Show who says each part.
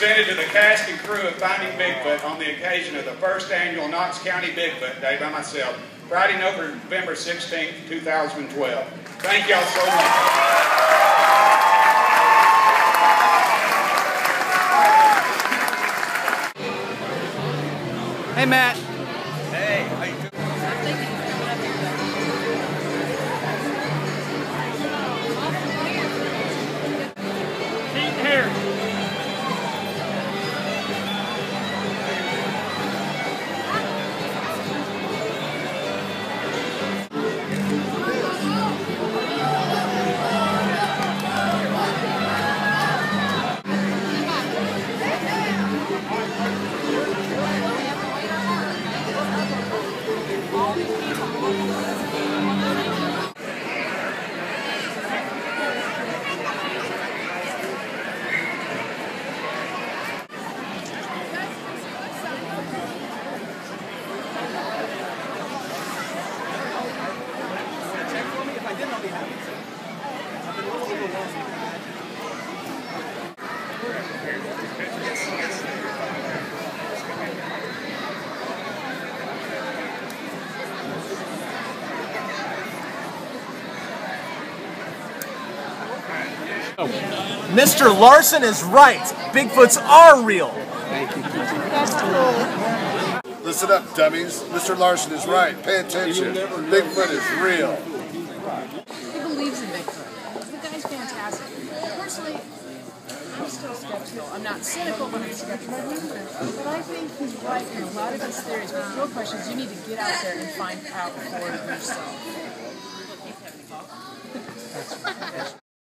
Speaker 1: presented to the cast and crew of Finding Bigfoot on the occasion of the first annual Knox County Bigfoot Day by myself, Friday, November 16, 2012. Thank y'all so much.
Speaker 2: Hey, Matt.
Speaker 3: Yes, yes.
Speaker 2: Mr. Larson is right. Bigfoots are real.
Speaker 4: Listen up, dummies. Mr. Larson is right. Pay attention. Bigfoot is real.
Speaker 5: He believes in Bigfoot. The guy's fantastic. Personally, I'm still skeptical. I'm not cynical, but I'm skeptical. But I think he's right in a lot of his theories. But the real question is you need to get out there and find out for yourself.